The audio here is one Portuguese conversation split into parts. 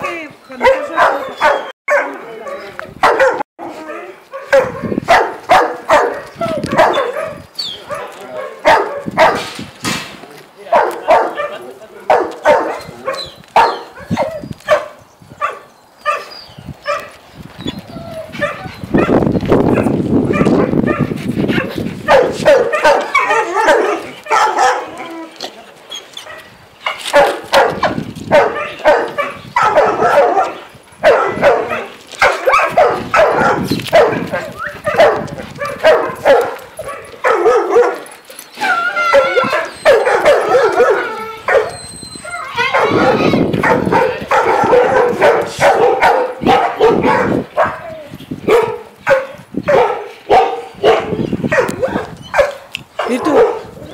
这可能是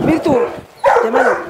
Vitor, demais mais.